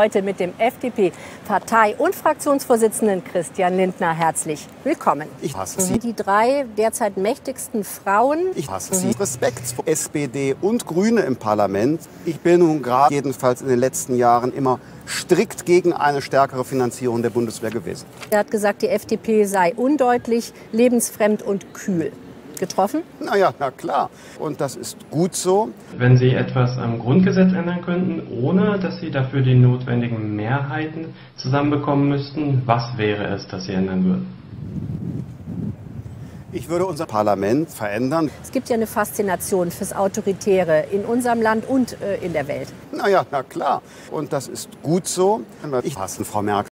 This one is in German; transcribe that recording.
Heute mit dem FDP-Partei- und Fraktionsvorsitzenden Christian Lindner. Herzlich willkommen. Ich hasse Sie. Die drei derzeit mächtigsten Frauen. Ich hasse Sie. Respekt vor SPD und Grüne im Parlament. Ich bin nun gerade jedenfalls in den letzten Jahren immer strikt gegen eine stärkere Finanzierung der Bundeswehr gewesen. Er hat gesagt, die FDP sei undeutlich, lebensfremd und kühl getroffen? Naja, na klar. Und das ist gut so. Wenn Sie etwas am Grundgesetz ändern könnten, ohne dass Sie dafür die notwendigen Mehrheiten zusammenbekommen müssten, was wäre es, das Sie ändern würden? Ich würde unser Parlament verändern. Es gibt ja eine Faszination fürs Autoritäre in unserem Land und äh, in der Welt. Naja, na klar. Und das ist gut so. Ich hasse Frau Merkel.